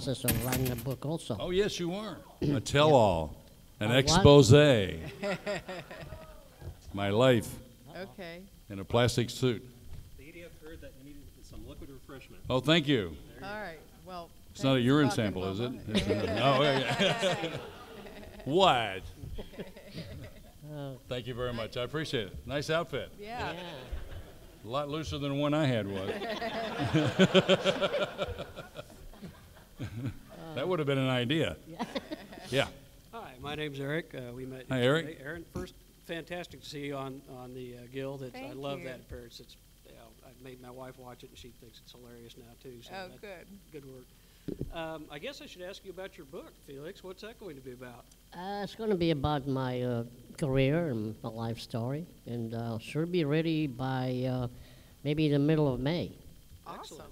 process of writing a book also. Oh, yes, you are. A tell-all, an A expose. My life Okay, in a plastic suit. The EDF heard that you needed some liquid refreshment. Oh, thank you. all right, well. It's not a urine sample, is it? Wilma. It's- No. yeah. What? Thank you very much. I appreciate it. Nice outfit. Yeah, A lot looser than the one I had was. that would have been an idea. Yeah. Hi, my name's Eric. Uh, we met. Hi, Eric. yesterday. Erin, first, fantastic to see you on, on the uh, Guild. It's, I love you. that appearance. It's, you know, I've made my wife watch it, and she thinks it's hilarious now too. So oh, good. Good work. Um, I guess I should ask you about your book, Felix. What's that going to be about? uh, it's going to be about my uh, career and my life story, and uh, should be ready by uh, maybe the middle of May. Awesome. Excellent.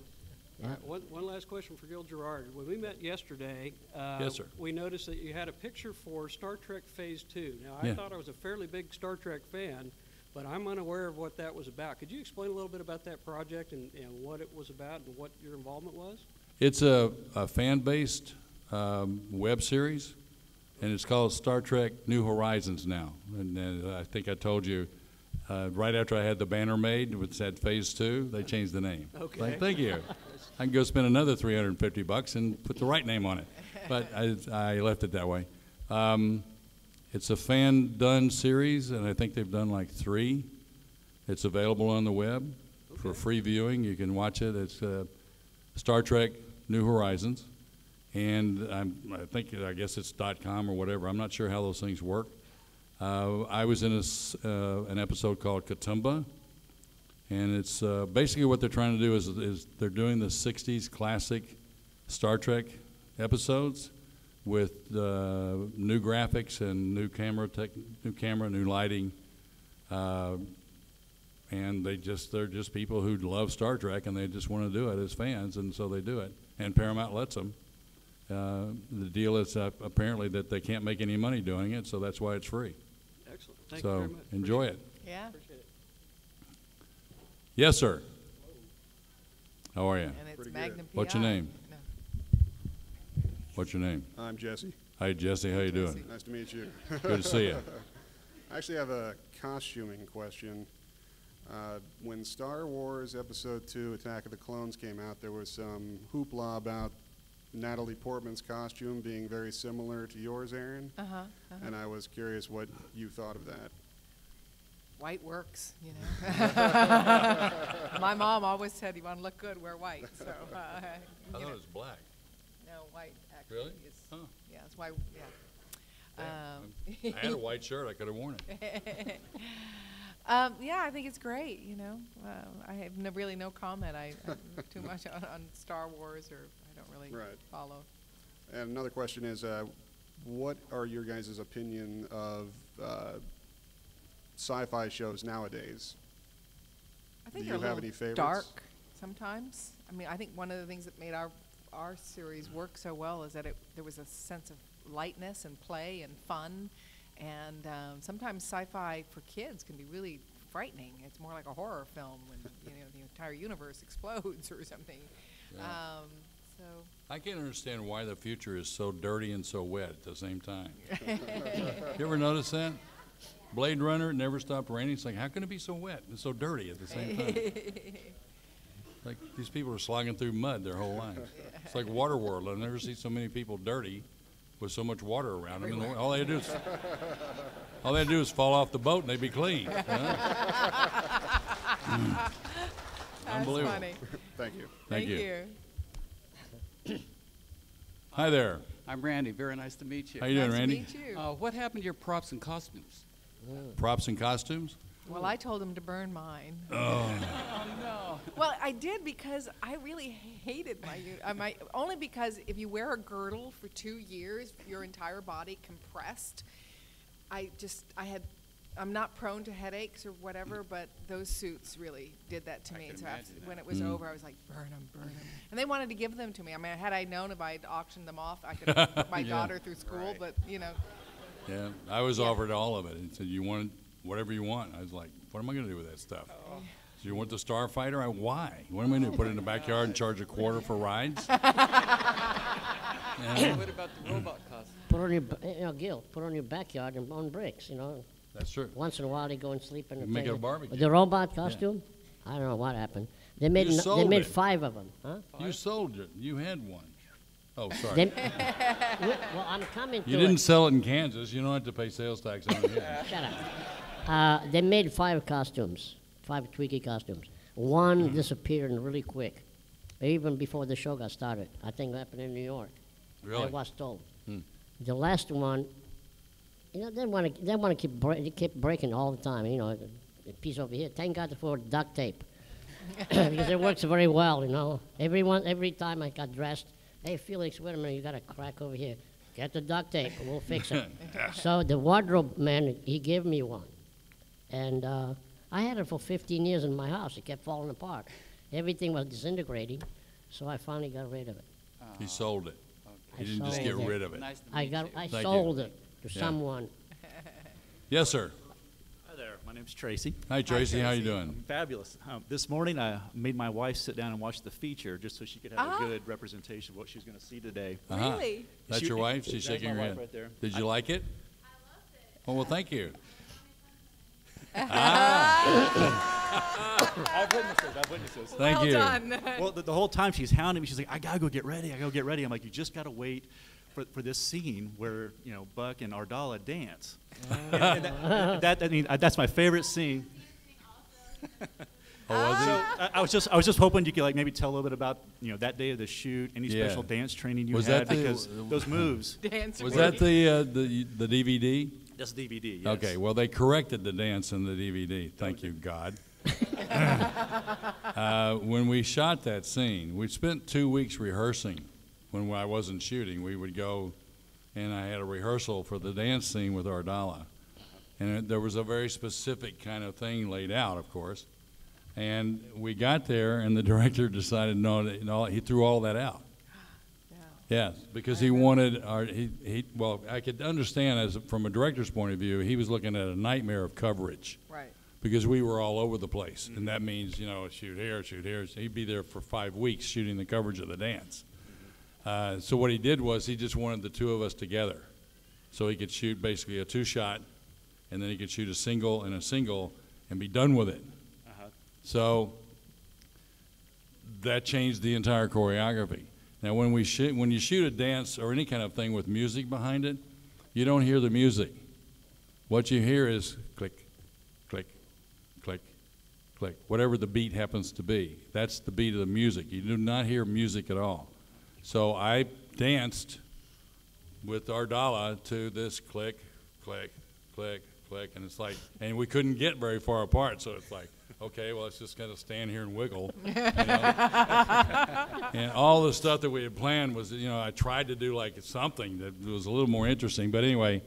Yeah. All right, one, one last question for Gil Gerard. When we met yesterday, uh, Yes, sir. we noticed that you had a picture for Star Trek Phase Two. Now, I Yeah. thought I was a fairly big Star Trek fan, but I'm unaware of what that was about. Could you explain a little bit about that project and, and what it was about and what your involvement was? It's a, a fan-based um, web series, and it's called Star Trek New Horizons now. And, uh I think I told you, uh, right after I had the banner made, which said Phase Two, they changed the name. Okay. Like, thank you. I can go spend another 350 bucks and put the right name on it. But I, I left it that way. Um, it's a fan-done series, and I think they've done like three. It's available on the web for free viewing. You can watch it. It's uh, Star Trek New Horizons. And I'm, I think, I guess it's dot .com or whatever. I'm not sure how those things work. Uh, I was in a uh, an episode called Kitumba, and it's uh, basically what they're trying to do is, is they're doing the 60s classic Star Trek episodes with uh, new graphics and new camera, tech, new camera, new lighting. And they just they're just people who love Star Trek and they just want to do it as fans, and so they do it. And Paramount lets them. Uh, the deal is uh, apparently that they can't make any money doing it, so that's why it's free. Excellent. Thank you so very much. enjoy it. Yeah, Appreciate it. Yes, sir. How are you? and it's Pretty. Magnum PI. What's your name? No. What's your name? I'm Jesse. Hi, Jesse. How you doing? Nice to meet you. Good to see you. I actually have a costuming question. Uh, when Star Wars Episode 2 Attack of the Clones came out, there was some hoopla about Natalie Portman's costume being very similar to yours, Erin. Uh-huh, uh-huh. And I was curious what you thought of that. White works, you know. My mom always said, you want to look good, wear white, so, uh, you know. it was black. No, white actually Really? is, Huh. yeah, it's white, yeah. Um, I had a white shirt. I could have worn it. Um, yeah, I think it's great. You know, uh, I have no, really no comment. I too much on, on Star Wars, or I don't really Right. follow. And another question is, uh, what are your guys' opinion of uh, sci-fi shows nowadays? I think Do you have any favorites? dark sometimes. I mean, I think one of the things that made our our series work so well is that it there was a sense of lightness and play and fun, and um, sometimes sci-fi for kids can be really frightening. It's more like a horror film when you know the entire universe explodes or something. Yeah. Um, so I can't understand why the future is so dirty and so wet at the same time. you ever notice that? Blade Runner never stopped raining. It's like, how can it be so wet and so dirty at the same time? like these people are slogging through mud their whole lives. It's like Waterworld. I've never seen so many people dirty with so much water around them. And all they do is all they do is fall off the boat and they'd be clean. you know? that's Unbelievable. funny. Thank you. Thank, you. you. Hi there. I'm Randy. Very nice to meet you. How you doing, Randy? To meet you. Uh, what happened to your props and costumes? Props and costumes? Well, I told him to burn mine. Oh no! Well, I did because I really hated my, uh, my only because if you wear a girdle for two years, your entire body compressed. I just I had I'm not prone to headaches or whatever, but those suits really did that to I me. so after, imagine when it was Mm. over, I was like, burn them, burn them. And they wanted to give them to me. I mean, had I known if I'd auctioned them off, I could have put my Yeah. daughter through school, Right. but, you know, Yeah, I was Yeah. offered all of it. He said, "You want whatever you want." I was like, "What am I going to do with that stuff?" Oh. So you want the Starfighter? I why? What am I going to do? Put it in the backyard and charge a quarter for rides? Yeah, What about the robot costume? Put on your, b- you know, Gil, put on your backyard and on bricks, you know. that's true. Once in a while they go and sleep in the Make it a barbecue. The robot costume? I don't know what happened. They made, You n- they made it. five of them, huh? You sold it. You had one. Oh, sorry. They, well, I'm coming to you didn't sell it in Kansas. You don't have to pay sales tax on it. Shut up. Uh, they made five costumes, five Twiki costumes. One disappeared really quick, even before the show got started. I think it happened in New York. Really? I was told. Hmm. The last one, you know, they want to they want to keep they keep breaking all the time. You know, a piece over here. Thank God for duct tape because it works very well. You know, everyone every time I got dressed, hey Felix, wait a minute, you got a crack over here. Get the duct tape, we'll fix it. so the wardrobe man, he gave me one, and uh, I had it for 15 years in my house. It kept falling apart. Everything was disintegrating, so I finally got rid of it. He sold it. I He didn't just sold get it. rid of it. Nice to I meet got you. I Thank you. sold it to Yeah. someone. Yes, sir. Hi there. My name's Tracy. Hi, Tracy. How you Tracy. doing? Fabulous. Um, this morning, I made my wife sit down and watch the feature just so she could have Ah. a good representation of what she was going to see today. Uh-huh. Really? That's She- your wife? She's That's shaking my her wife head. right there. Did you like it? I loved it. Oh, well, thank you. Ah. I've witnesses. I've witnesses. Thank well you. done. well, the, the whole time she's hounding me. She's like, "I gotta go get ready. I gotta go get ready." I'm like, "You just gotta wait for, for this scene where you know Buck and Ardala dance." and, and that, that, I mean, that's my favorite scene. Oh, was So it? I, I was just I was just hoping you could like maybe tell a little bit about you know that day of the shoot, any Yeah. special dance training you Was had that the- because those moves. Dance Was with that the, uh, the, the DVD? That's DVD. Yes. Okay, well, they corrected the dance in the DVD. Thank you, God. uh, when we shot that scene, we spent two weeks rehearsing. When I wasn't shooting, we would go, and I had a rehearsal for the dance scene with Ardala. And it, there was a very specific kind of thing laid out, of course. And we got there, and the director decided no, he threw all that out. Yeah. Yes, because he wanted our, he, he, well, I could understand as, from a director's point of view, he was looking at a nightmare of coverage Right. because we were all over the place. And that means, you know, shoot here, shoot here. So he'd be there for five weeks shooting the coverage of the dance. Uh, so what he did was he just wanted the two of us together. So he could shoot basically a two shot, and then he could shoot a single and a single and be done with it. So that changed the entire choreography. Now, when we shoot, when you shoot a dance or any kind of thing with music behind it, you don't hear the music. What you hear is click, click, click, click. Whatever the beat happens to be, that's the beat of the music. You do not hear music at all. So I danced with Ardala to this click, click, click, click, and it's like, and we couldn't get very far apart, so it's like, okay, well, let's just kind of stand here and wiggle. you know. and all the stuff that we had planned was, you know, I tried to do like something that was a little more interesting, but anyway,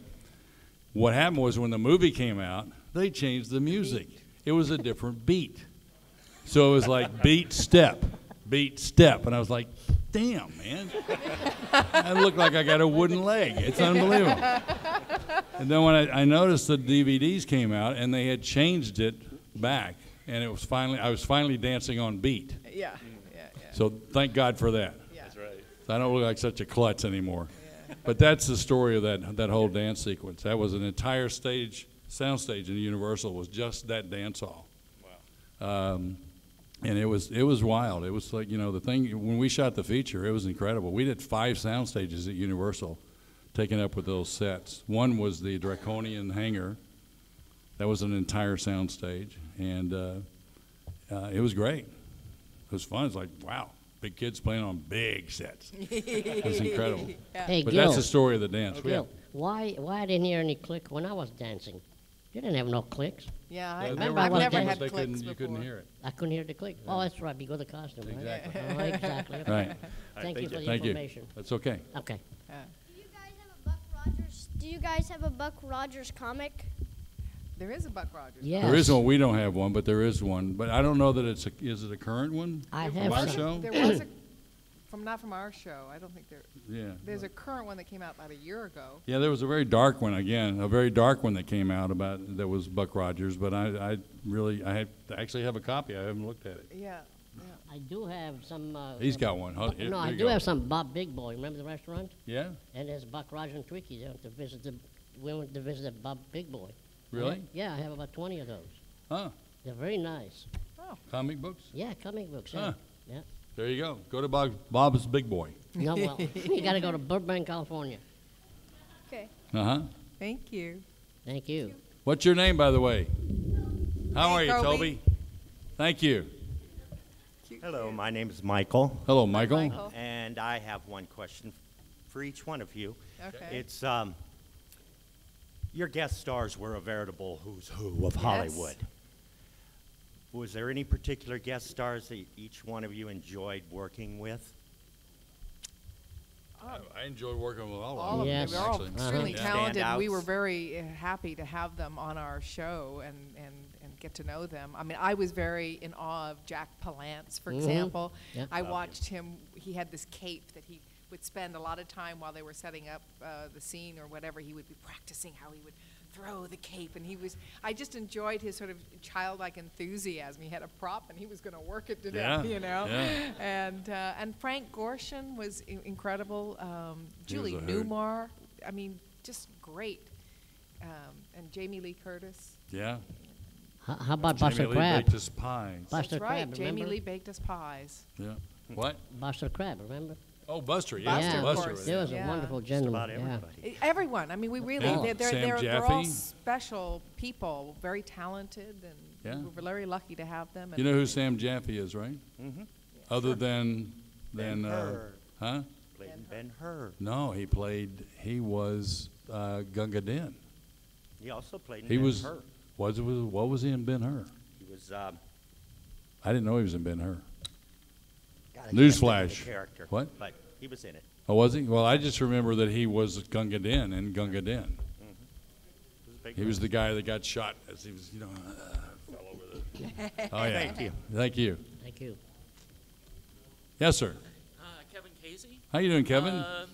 what happened was when the movie came out, they changed the music. It was a different beat. So it was like beat, step, beat, step. And I was like, damn, man. I look like I got a wooden leg. It's unbelievable. And then when I, I noticed the DVDs came out and they had changed it back, and it was finally, I was finally dancing on beat. Yeah. Yeah. Yeah. So thank God for that. yeah. That's right. I don't look like such a klutz anymore. Yeah. But that's the story of that, that whole dance sequence. That was an entire stage, sound stage in Universal was just that dance hall. Wow. Um, and it was, it was wild. It was like, you know, the thing, when we shot the feature, it was incredible. We did five sound stages at Universal taken up with those sets. One was the Draconian Hangar. That was an entire sound stage. And uh, uh, it was great. It was fun. It's like, wow, big kids playing on big sets. It was incredible. Hey, But Gil. that's the story of the dance. Hey, Gil, have- why, why I didn't hear any click when I was dancing? You didn't have no clicks. Yeah. I, they remember I I've never had clicks couldn't, you couldn't hear it. I couldn't hear the click. Oh, that's right, because of the costume. right? Exactly. Oh, exactly. okay. Right. Thank you for the Thank you. That's okay. Okay. Yeah. Do you guys have a Buck Rogers? Do you guys have a Buck Rogers comic? There is a Buck Rogers. Yes. There is one, we don't have one, but there is one. But I don't know that it's, a is it a current one? I There have Our was show? There was a, from, not from our show, I don't think there, Yeah. there's a current one that came out about a year ago. Yeah, there was a very dark one again, a very dark one that came out about that was Buck Rogers. But I, I really, I have, I actually have a copy. I haven't looked at it. Yeah, yeah. I do have some. Uh, He's got one. Huh? Bu- no, I do go. have some Bob Big Boy. Remember the restaurant? Yeah, And there's Buck Rogers and Twiki there to visit the. We went to visit Bob Big Boy. Really? Yeah, I have about 20 of those. Huh? They're very nice. Oh. Comic books? Yeah, comic books. Yeah. Huh. Yeah. There you go. Go to Bob, Bob's Big Boy. No, well, you got to go to Burbank, California. Okay, Uh huh. thank you. Thank you. What's your name, by the way? How Hey, are you, Kobe. Toby? Thank you. Hello, my name is Michael, Hello, Michael. Michael. and I have one question for each one of you. Okay. It's um, your guest stars were a veritable who's who of Hollywood. Was there any particular guest stars that each one of you enjoyed working with? I enjoyed working with all All of of them. Yes. them, they're all actually. extremely Uh-huh. talented. We were very uh, happy to have them on our show and, and, and get to know them. I mean, I was very in awe of Jack Palance, for Mhm. example. Yeah. I watched him, he had this cape that he would spend a lot of time while they were setting up uh, the scene or whatever. He would be practicing how he would throw the cape. And he was, I just enjoyed his sort of childlike enthusiasm. He had a prop and he was going to work it to death, Yeah, you know? yeah. And, uh, and Frank Gorshin was I- incredible. Um, He was Julie. Newmar, I mean, just great. Um, and Jamie Lee Curtis. Yeah. How, how about Jamie Buster Lee Crabbe? baked us pies. Buster That's right. Crabbe, Jamie remember? Lee baked us pies. Yeah. What? Buster Crabbe, remember? Oh, Buster. Yeah. Buster, of Buster. course. was He was Yeah. a wonderful Just gentleman. about everybody. Everyone. I mean, we really, Yeah. they're, they're, they're, they're all special people, very talented, and Yeah. we were very lucky to have them. You know who Sam Jaffe is, right? Mm-hmm. Other than, than, Ben uh, Hur. huh? Played Ben Hur. No, he played, he was uh, Gunga Din. He also played in He Ben was, Hur. was, it was, what was he in Ben Hur? He was. Um, I didn't know he was in Ben Hur. God, I can't think of the Newsflash. Character. What? But he was in it. Oh, was he? Well, I just remember that he was Gunga Din in Gunga Din. He was, He was the guy that got shot as he was, you know, uh, fell over the. Oh, yeah. Thank you. Thank you. Thank you. Yes, sir. Uh, Kevin Casey. How you doing, Kevin? Uh,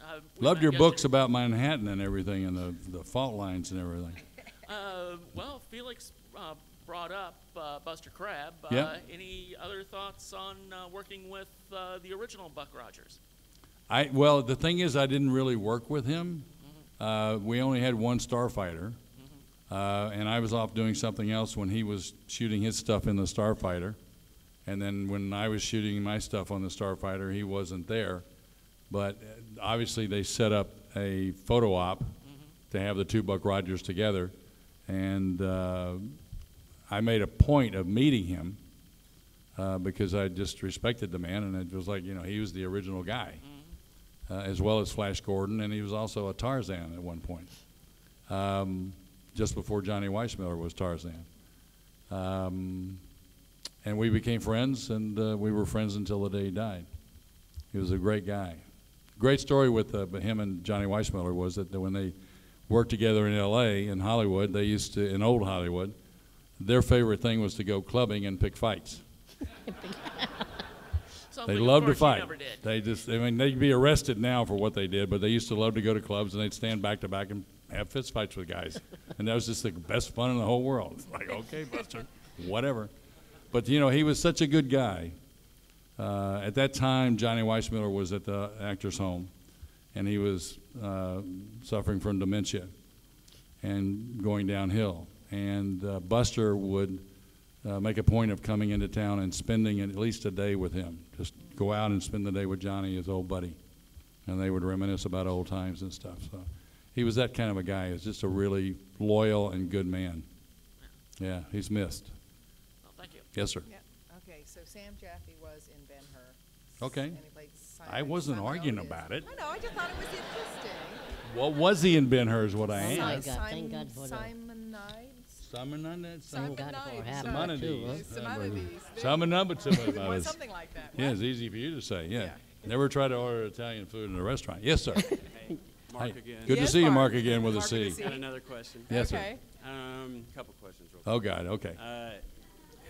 uh, Loved your books about Manhattan and everything and the, the fault lines and everything. Uh, well, Felix uh, brought up uh, Buster Crabbe. Uh, Yeah. Any other thoughts on uh, working with uh, the original Buck Rogers? I well, the thing is, I didn't really work with him. Uh, we only had one starfighter, uh, and I was off doing something else when he was shooting his stuff in the starfighter. And then when I was shooting my stuff on the starfighter, he wasn't there. But uh, obviously, they set up a photo op to have the two Buck Rogers together, and uh, I made a point of meeting him uh, because I just respected the man, and it was like you know he was the original guy, uh, as well as Flash Gordon, and he was also a Tarzan at one point, um, just before Johnny Weissmuller was Tarzan. Um, and we became friends, and uh, we were friends until the day he died. He was a great guy. Great story with uh, him and Johnny Weissmuller was that when they worked together in L.A. in Hollywood, they used to in old Hollywood, their favorite thing was to go clubbing and pick fights. Sounds They loved to fight. They just, I mean, they'd be arrested now for what they did, but they used to love to go to clubs and they'd stand back to back and have fist fights with guys. and that was just the best fun in the whole world. It's like, okay, Buster, whatever. But, you know, he was such a good guy. Uh, at that time, Johnny Weissmuller was at the Actors Home, and he was uh, suffering from dementia and going downhill. And uh, Buster would uh, make a point of coming into town and spending at least a day with him. Just go out and spend the day with Johnny, his old buddy, and they would reminisce about old times and stuff. So he was that kind of a guy. He was just a really loyal and good man. Yeah, he's missed. Well, thank you. Yes, sir. Yeah, okay, so Sam Jaffe was in Ben Hur. Okay. And he played I wasn't Simon arguing Otis. about it. I know, I just thought it was interesting. What was he in Ben Hur is what I Oh, my asked. God, thank God for that. Simonides? Simonides? Thank God for Simonides, half sorry. of it, too, huh? Simonides. Simonides. Or something like that. Yeah, it's easy for you to say, yeah. Yeah. Never try to order Italian food in a restaurant. Yes, sir. Mark Hi. again. Good to Yes, see you, Mark. Mark, again with a Mark with a C. C. Got another question. Yes, sir. Okay. Um, couple questions real quick. Oh, God, okay. Uh,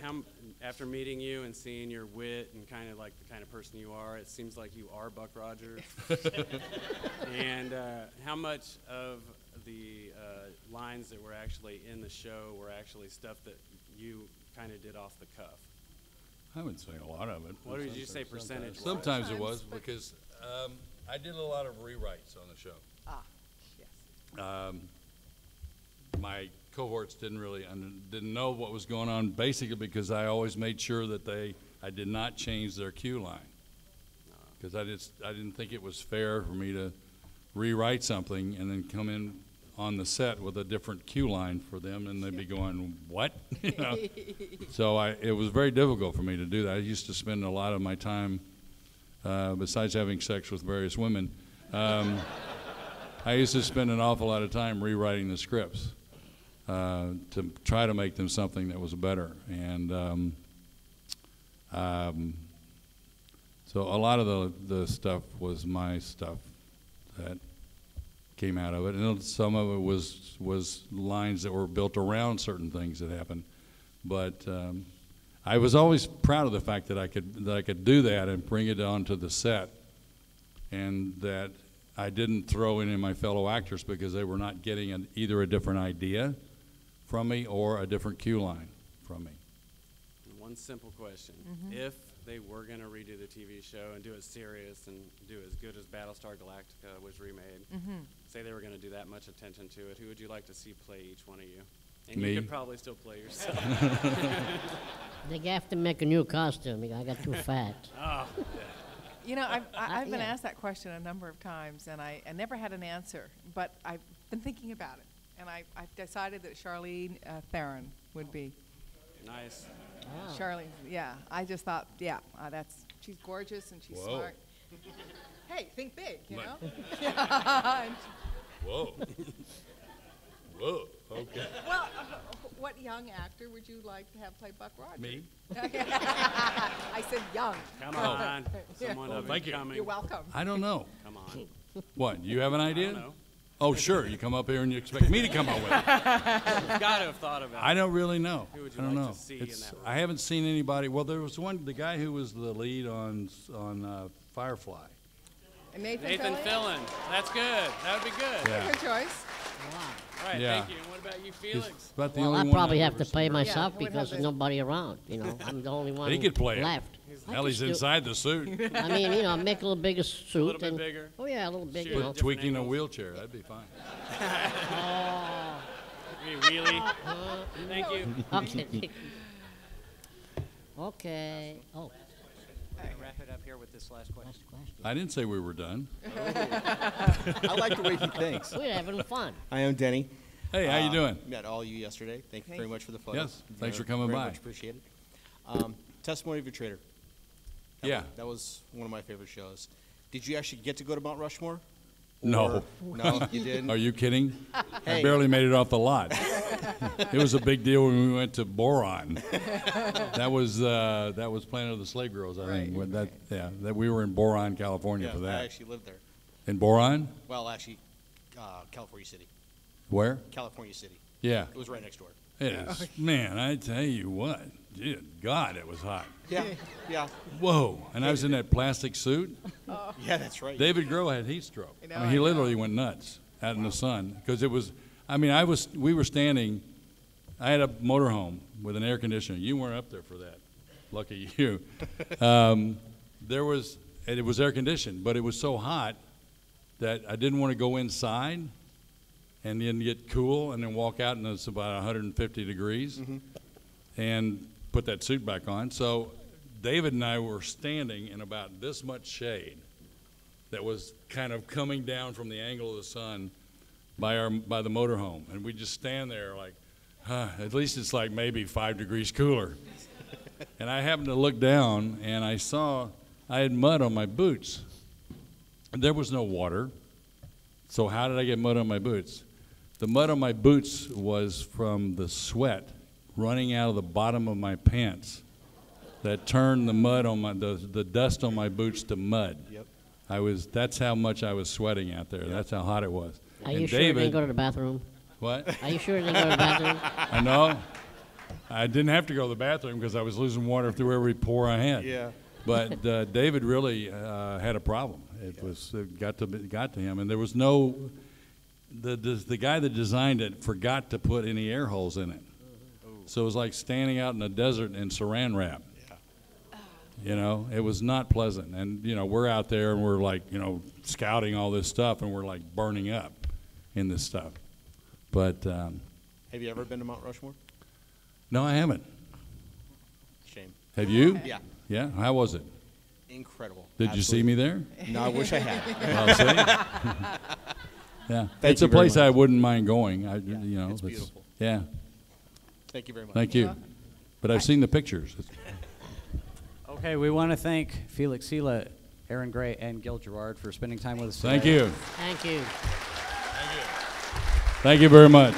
how, after meeting you and seeing your wit and kind of like the kind of person you are, it seems like you are Buck Rogers. and uh, how much of the uh, lines that were actually in the show were actually stuff that you kind of did off the cuff? I would say a lot of it. What would you say percentage? Sometimes it was, because um, I did a lot of rewrites on the show. Ah, yes. um, my cohorts didn't really didn't know what was going on basically because I always made sure that they I did not change their cue line because I just I didn't think it was fair for me to rewrite something and then come in on the set with a different cue line for them and they'd be going what? You know? So I it was very difficult for me to do that. I used to spend a lot of my time uh, besides having sex with various women um, I used to spend an awful lot of time rewriting the scripts uh, to try to make them something that was better. And um, um, so a lot of the, the stuff was my stuff that came out of it, and some of it was was lines that were built around certain things that happened. But um, I was always proud of the fact that I could that I could do that and bring it onto the set, and that I didn't throw any of my fellow actors because they were not getting an, either a different idea from me or a different cue line from me. One simple question. Mm-hmm. If they were going to redo the TV show and do it serious and do as good as Battlestar Galactica was remade, Mm-hmm. say they were going to do that much attention to it, who would you like to see play each one of you? And Me. you could probably still play yourself. They have to make a new costume. because I got too fat. Oh. You know, I've, I- Uh, I've been yeah. asked that question a number of times, and I, I never had an answer, but I've been thinking about it. And I, I've decided that Charlene uh, Theron would be. nice. Wow. Charlene, yeah. I just thought, yeah, uh, that's, she's gorgeous and she's Whoa. smart. hey, think big, you Right. know? and- Whoa. Whoa. Okay. well, uh, what young actor would you like to have play Buck Rogers? Me? I said young. Come on. Someone Well, of thank you. coming. You're welcome. I don't know. Come on. What? You have an I idea? Don't know. Oh, sure. You come up here and you expect me to come up with it. You've got to have thought about I don't really know. Who would you I don't like know. to see in It's- that I haven't seen anybody. Well, there was one, the guy who was the lead on on uh, Firefly. And Nathan, Nathan Fillion? Fillion. That's good. That would be good. Yeah. Good choice. All right, Yeah. thank you. And what about you, He's Felix? about the Well, only I one probably I've have ever to play seen. myself who would because there's the- nobody around. You know, I'm the only one He could play it. left. I Hell, he's inside the suit. I mean, you know, make a little bigger suit. little bit and, bigger? Oh yeah, a little bigger. Shoot You it know. Tweaking a wheelchair. That'd be fine. Hey, wheelie. Thank you. Okay. okay. Oh, Wrap it up here with this last question. last question. I didn't say we were done. I like the way he thinks. We're having fun. I am Denny. Hey, how you Uh, doing? Met all you yesterday. Thank you very much for the photos. Yes, thanks for Very- coming very by. Much appreciated. Um, testimony of your Traitor. That Yeah. Was, that was one of my favorite shows. Did you actually get to go to Mount Rushmore? No. Or- no, you didn't. Are you kidding? I barely made it off the lot. it was a big deal when we went to Boron. that was uh, that was Planet of the Slave Girls, I think. Right, that yeah, that we were in Boron, California Yeah, for that. I actually lived there. In Boron? Well, actually, uh, California City. Where? California City. Yeah. It was right next door. Is. Man, I tell you what. Good God, it was hot. Yeah, yeah, Whoa. And I was in that plastic suit. yeah. That's right. David Groh had heat stroke. I know, I mean, he I literally went nuts out in the sun because it was. I mean, I was. We were standing. I had a motorhome with an air conditioner. You weren't up there for that. Lucky you. um, there was. And it was air conditioned, but it was so hot that I didn't want to go inside and then get cool and then walk out and it's about 150 degrees and put that suit back on. So David and I were standing in about this much shade that was kind of coming down from the angle of the sun by our by the motorhome, and we just stand there like, huh, at least it's like maybe five degrees cooler. and I happened to look down, and I saw I had mud on my boots. There was no water, so how did I get mud on my boots? The mud on my boots was from the sweat running out of the bottom of my pants that turned the mud on my the, the dust on my boots to mud. Yep. I was, that's how much I was sweating out there. That's how hot it was. Are And you sure you David- didn't go to the bathroom? What? Are you sure you didn't go to the bathroom? I know. I didn't have to go to the bathroom because I was losing water through every pore I had. Yeah. But uh, David really uh, had a problem. It was it got to got to him, and there was no. The, the the guy that designed it forgot to put any air holes in it, so it was like standing out in the desert in Saran wrap. You know, it was not pleasant, and you know we're out there and we're like you know scouting all this stuff, and we're like burning up in this stuff. But um, Have you ever been to Mount Rushmore? no, I haven't. Shame. Have you? Yeah. Yeah. How was it? Incredible. Did you see me there? No, I wish I had. Well, see? yeah, Thank it's a you very place I wouldn't mind going. I, you know, it's beautiful. Yeah, Thank you very much. thank you. But I've seen the pictures. Okay, we want to thank Felix Silla, Erin Gray, and Gil Gerard for spending time with us today. You. Thank you. Thank you. Thank you very much.